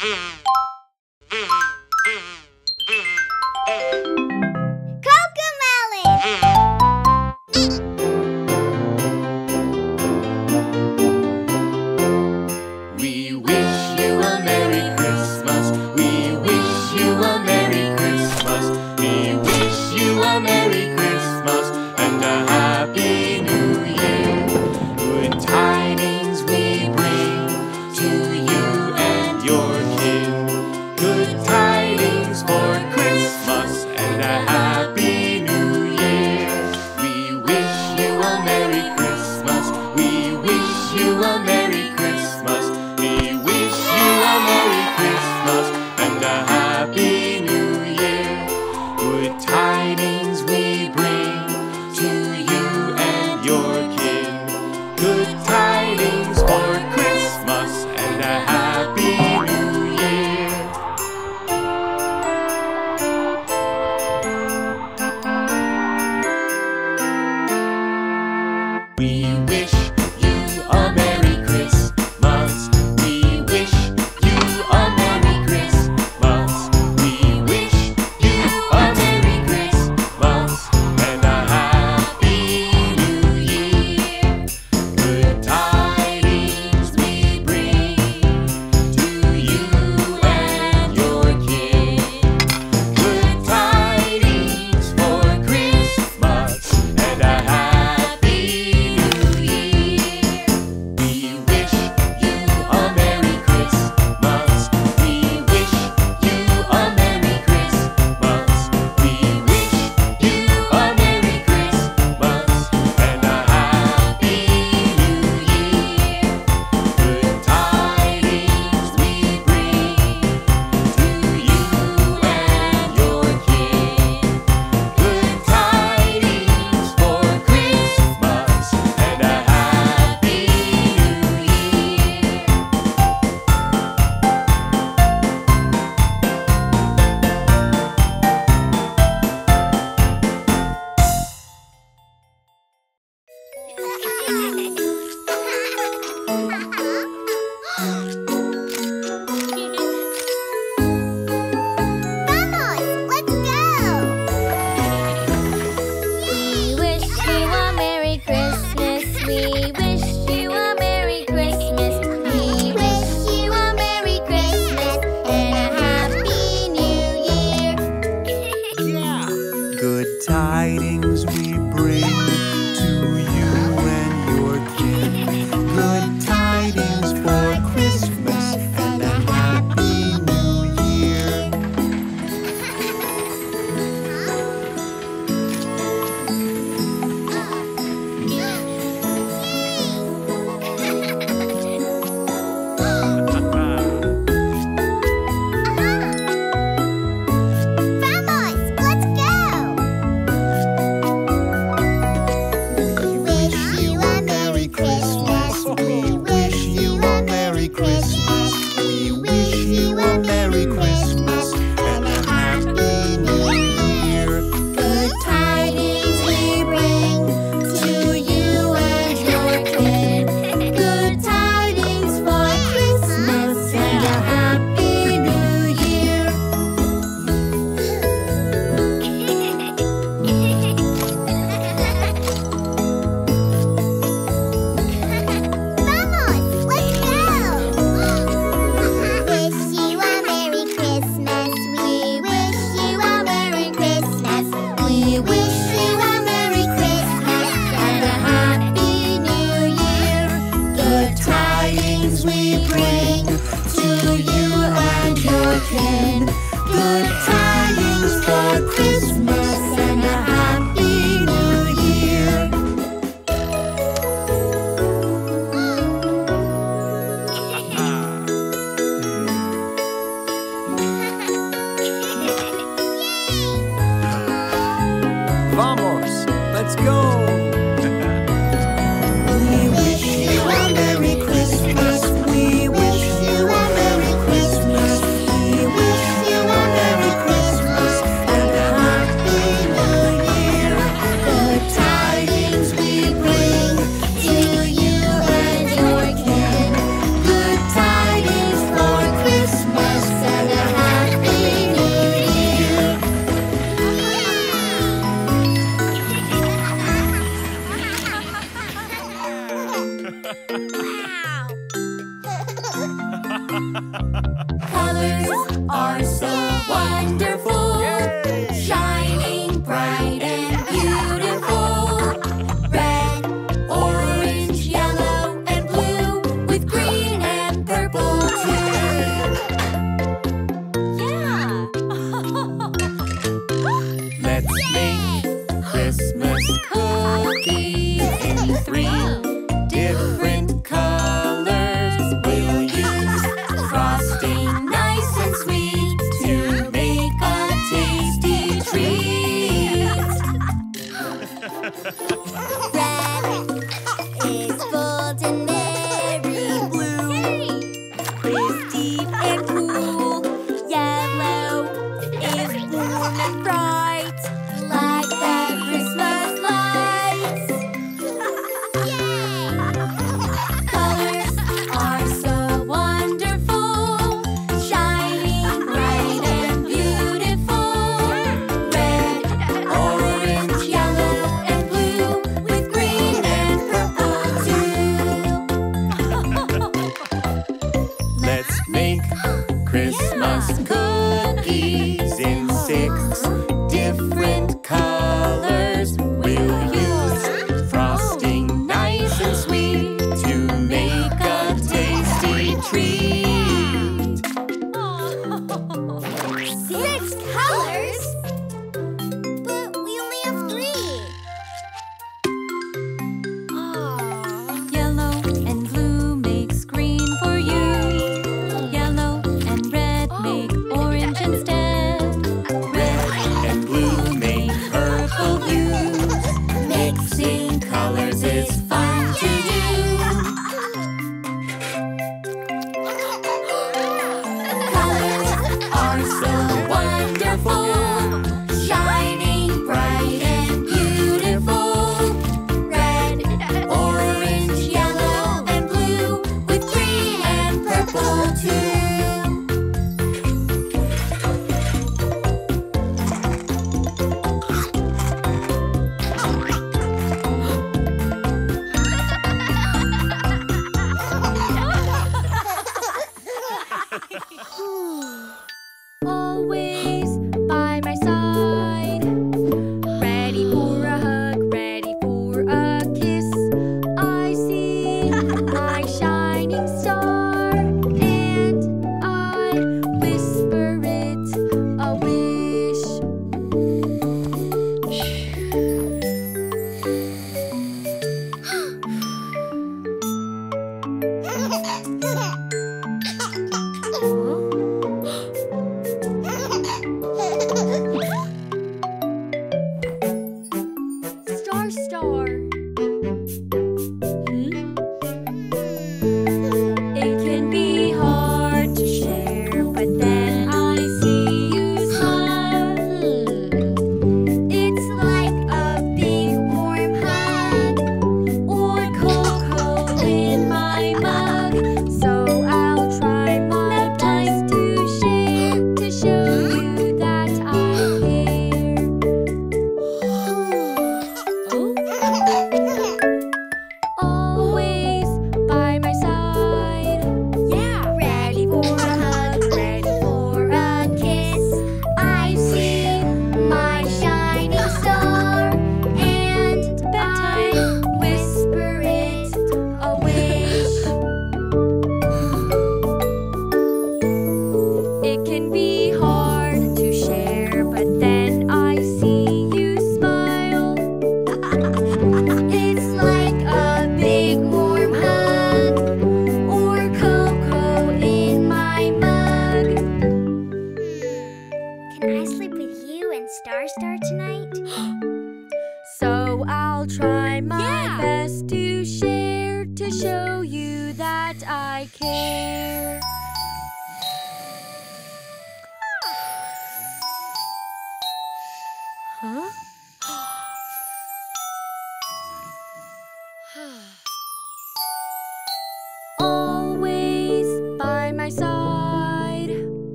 Christmas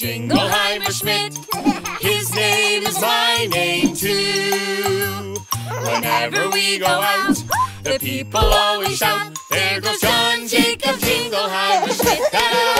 Jingleheimer Schmidt. His name is my name too. Whenever we go out, the people always shout, There goes John Jacob Jingleheimer Schmidt.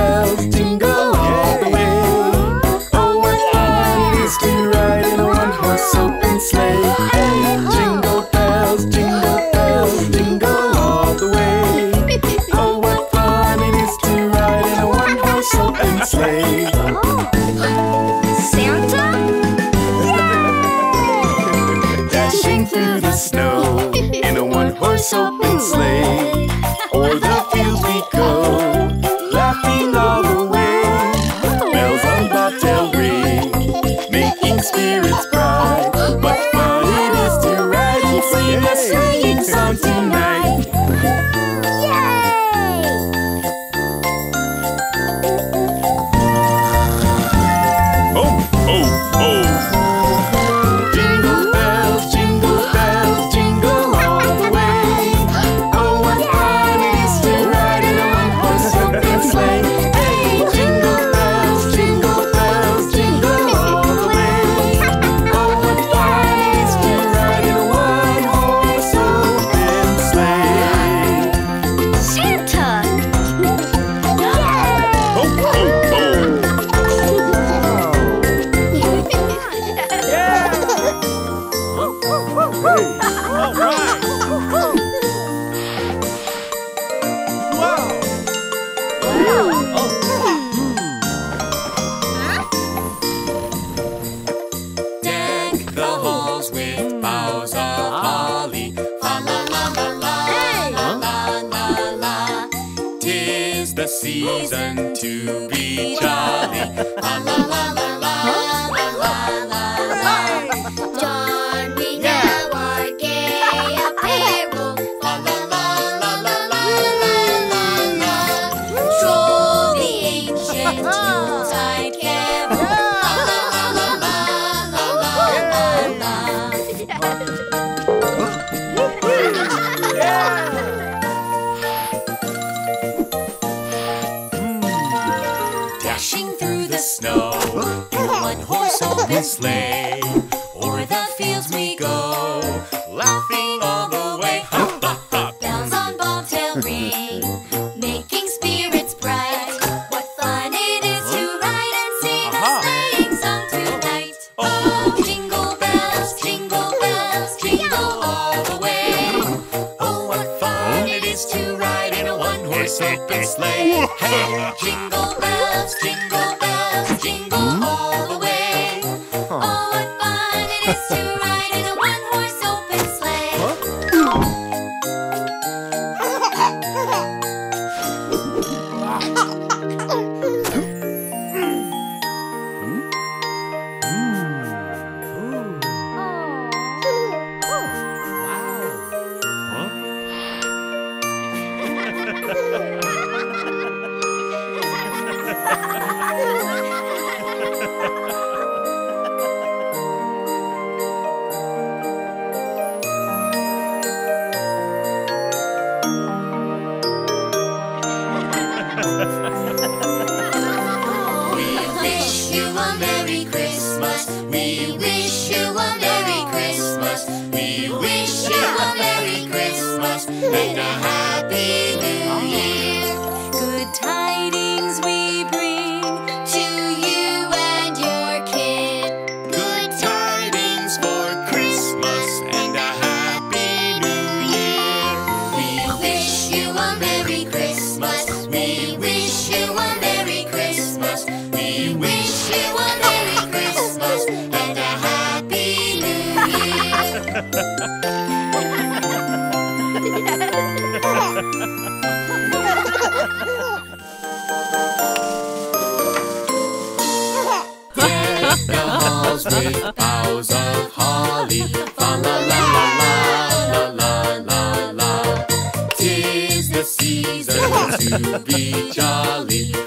laughing. boughs of holly. Fa la la la la la la la la. Tis the season to be jolly.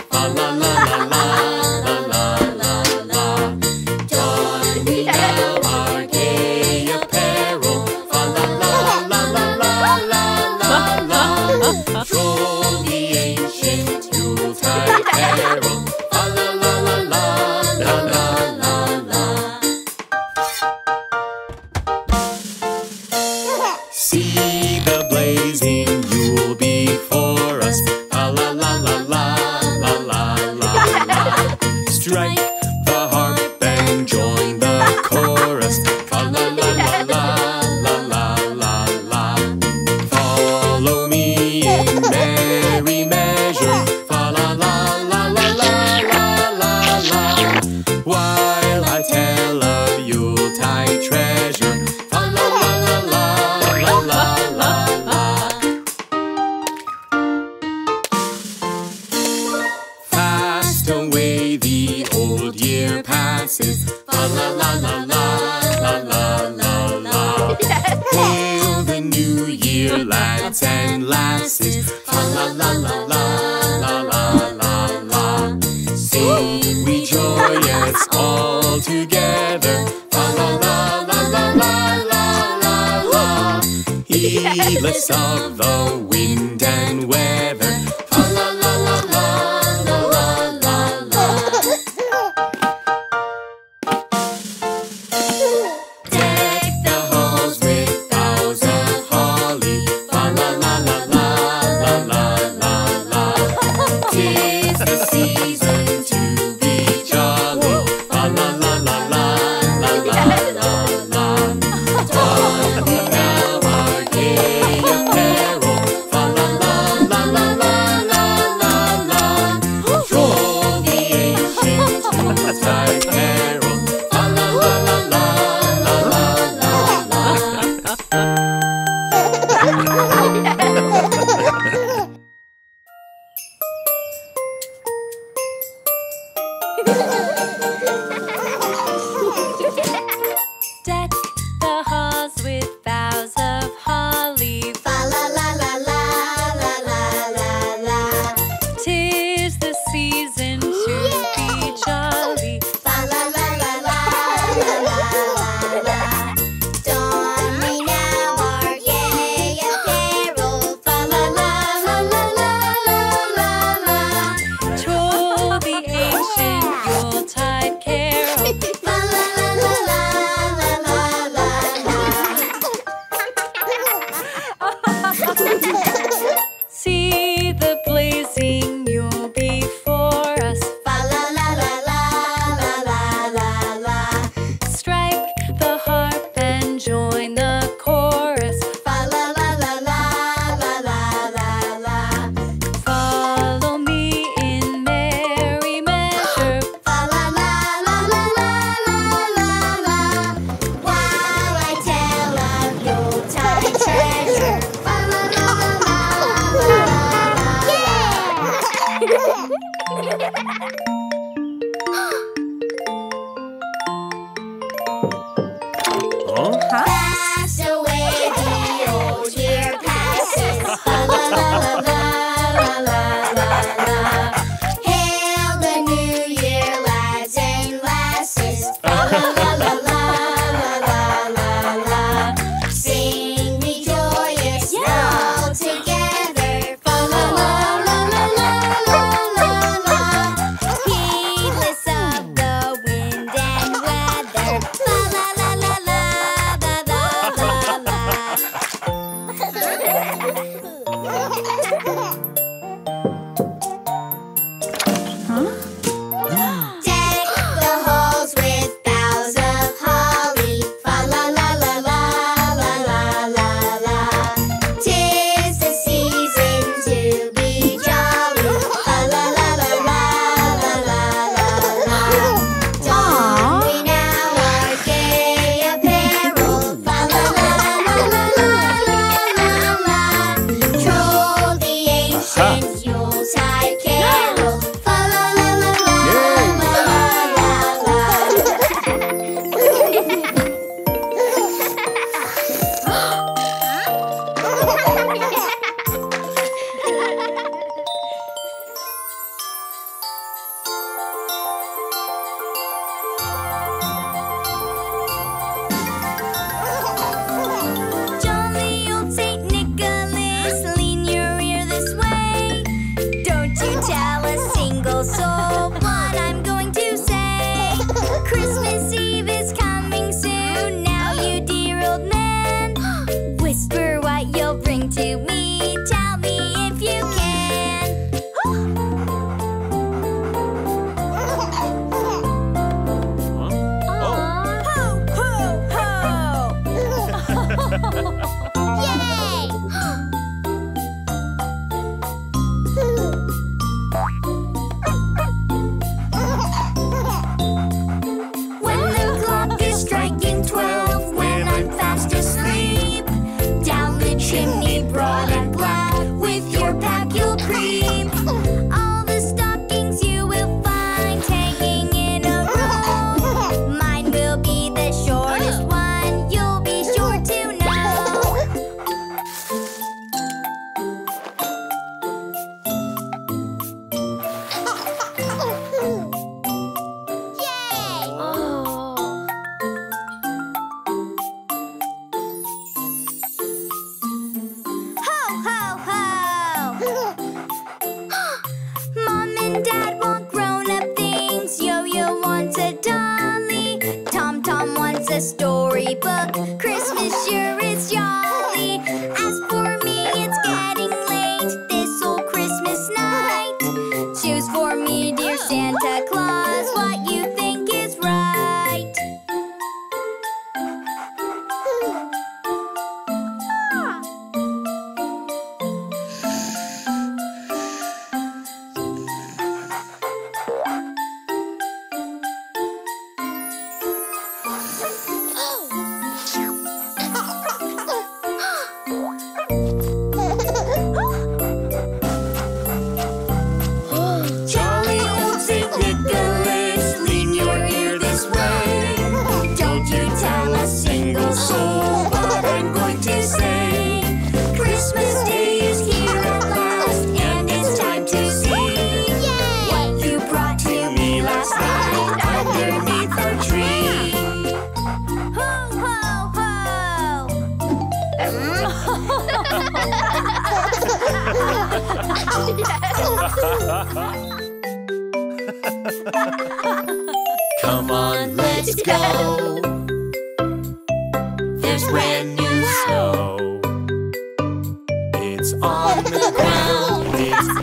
the storybook.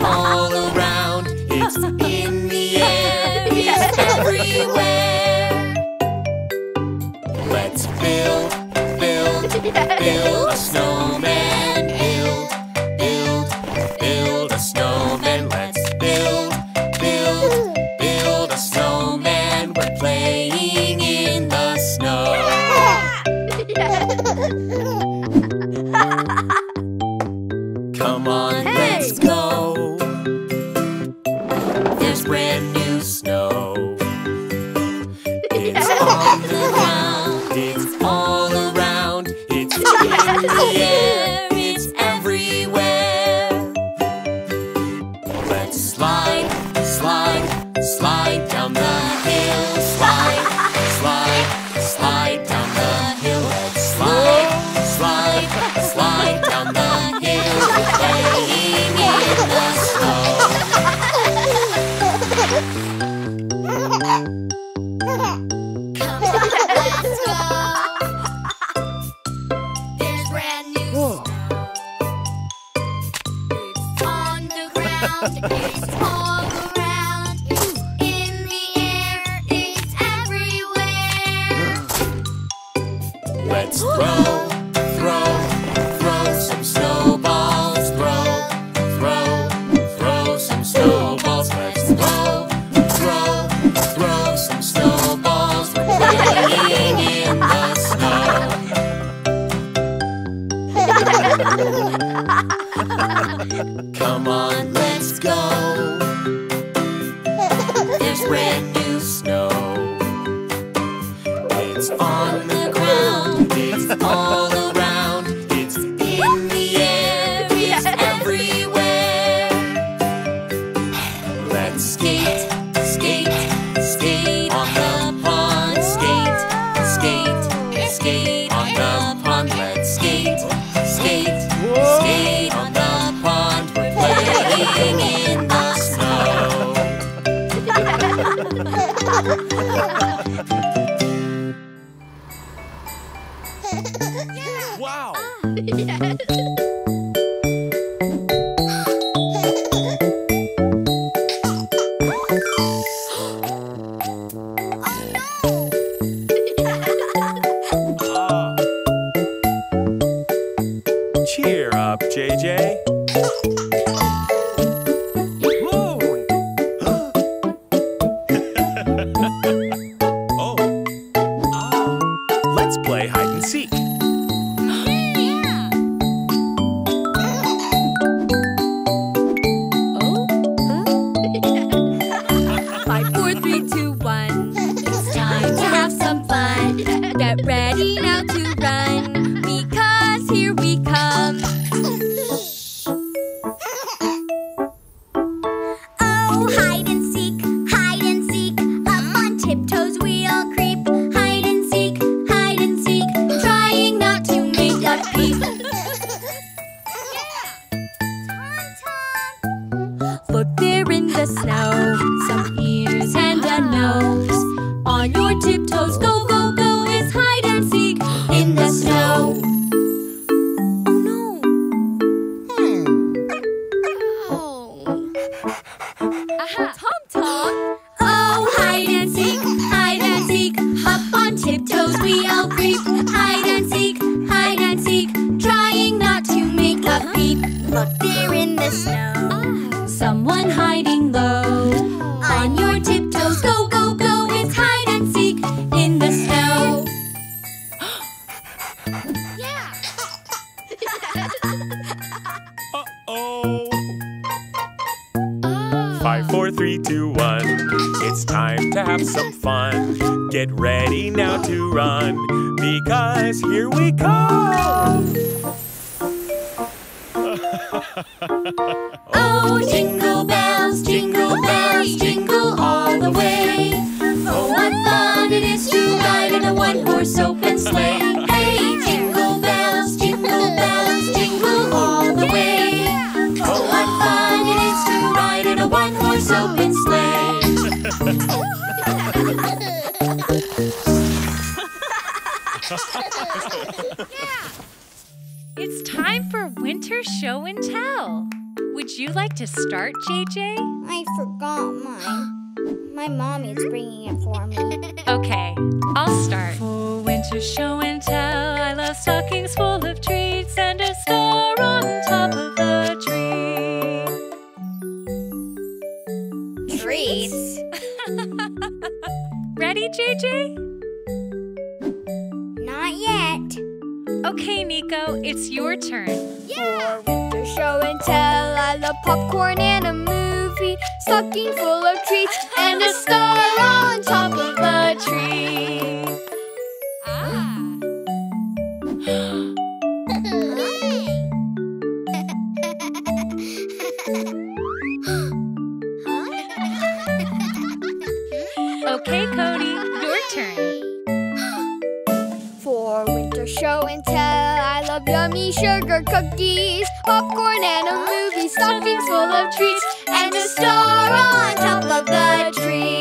all around. It's in the air, it's everywhere. Let's build, build, build a snowman. Let's play hide and seek. time to have some fun. Get ready now to run, because here we come! oh, jingle bells, jingle bells, jingle all the way. Oh, what fun it is to ride in a one-horse open sleigh. yeah. It's time for winter show and tell. Would you like to start, JJ? I forgot mine. My mommy's bringing it for me. Okay, I'll start. For winter show and tell, I love stockings full of treats and a star on top of the tree. Treats? Ready, JJ? Not yet. Okay, Nico, it's your turn. Yeah! For show and tell, I love popcorn and a movie, stocking full of treats, and a star on top of a tree. Ah. okay, Cody. And tell, I love yummy sugar cookies, popcorn and a movie, stockings full of treats, and a star on top of the tree.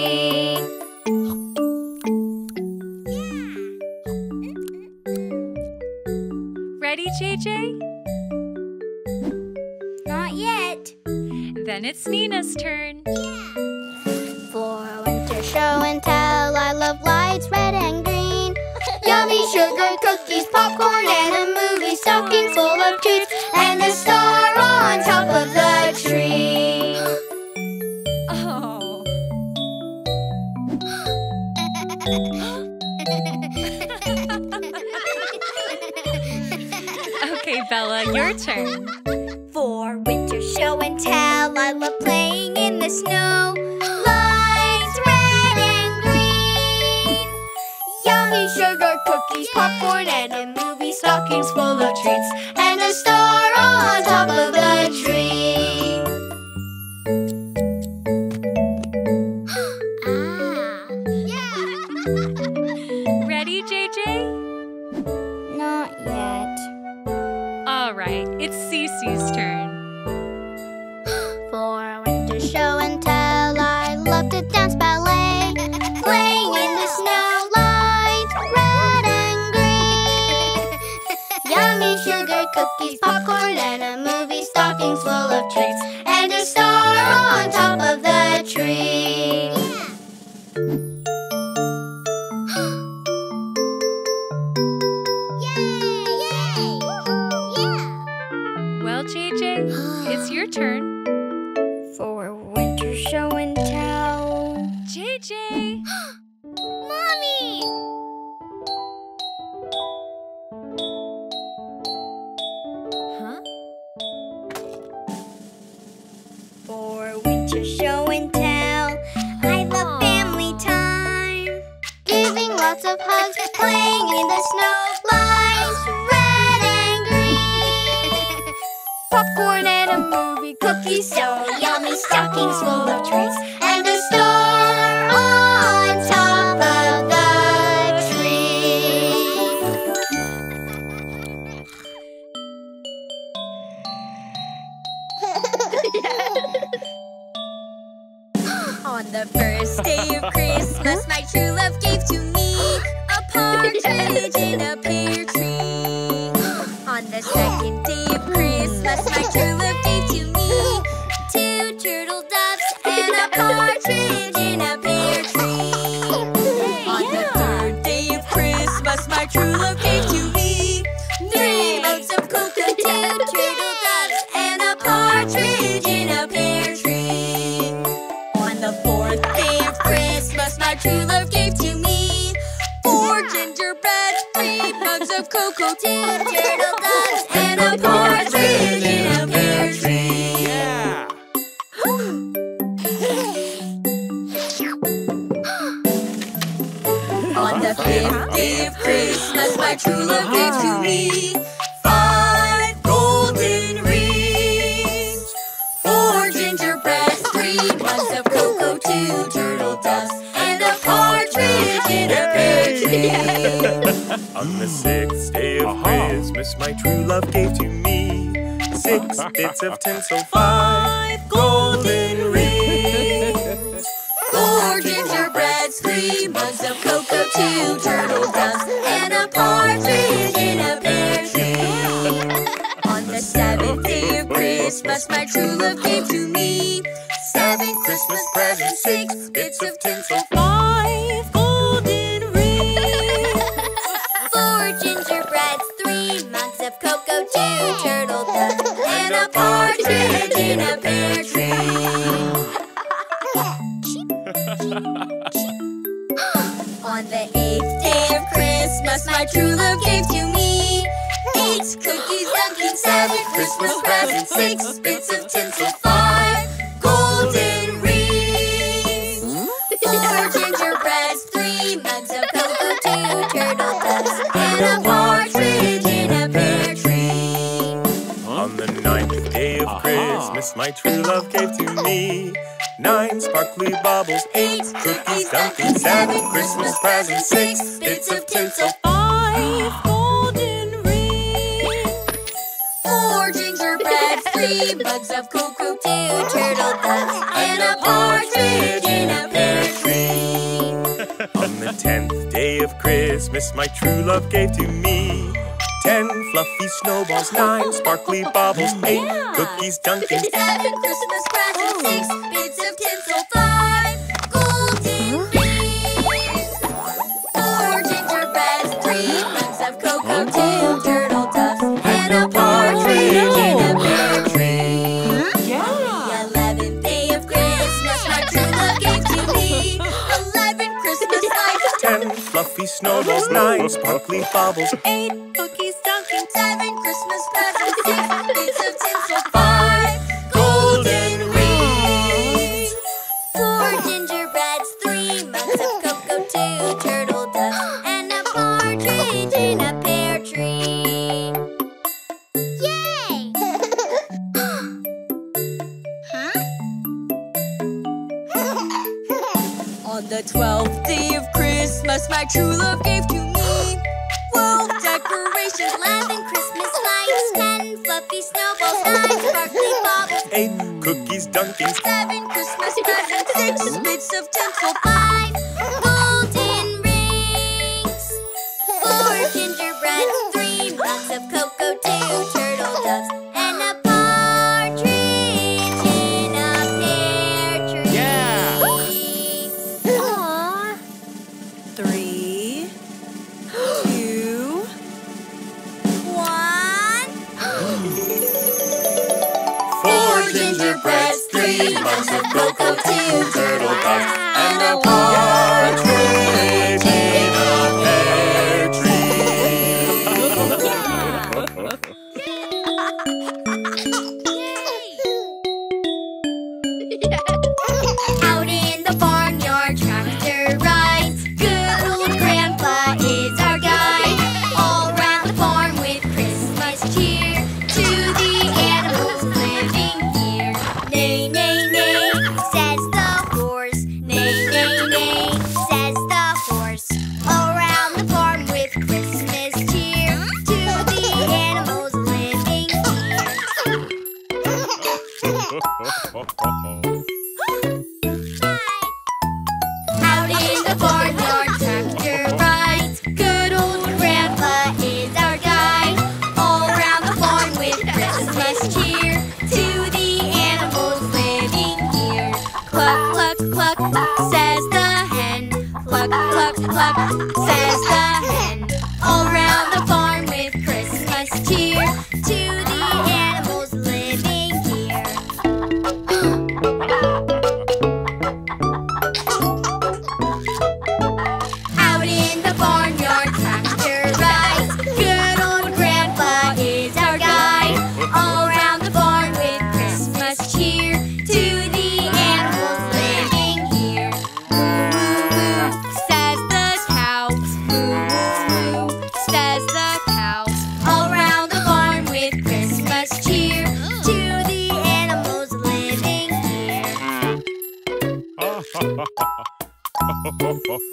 It's Cece's turn. Second day of Christmas, my true love gave to me two turtle doves and a partridge in a pear tree. On the third day of Christmas, my true love gave to me three mugs of cocoa, two turtle doves, and a partridge in a pear tree. On the fourth day of Christmas, my true love gave to me four gingerbread, three mugs of cocoa, two turtle doves, and a partridge in a pear tree. On the eighth day of Christmas, my true love gave to me eight cookies, dunking, seven Christmas presents, six bits of tinsel. my true love gave to me. Nine sparkly bubbles, eight cookies, dumplings, seven Christmas presents, six bits of tinsel, five golden rings, four gingerbread, three bugs of cuckoo, two turtle doves, and a partridge in a pear tree. On the tenth day of Christmas, my true love gave to me ten fluffy snowballs, nine sparkly bubbles, eight yeah. cookies, Dunkin', seven Christmas presents, oh. six bits of tinsel, five golden bees, four gingerbreads, three cups of cocoa, two turtle doves, and a partridge in a pear tree. Yeah. The eleventh day of Christmas, my true love gave to me eleven Christmas lights, ten fluffy snowballs, nine sparkly bubbles, eight cookies. Christmas, best.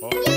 ho.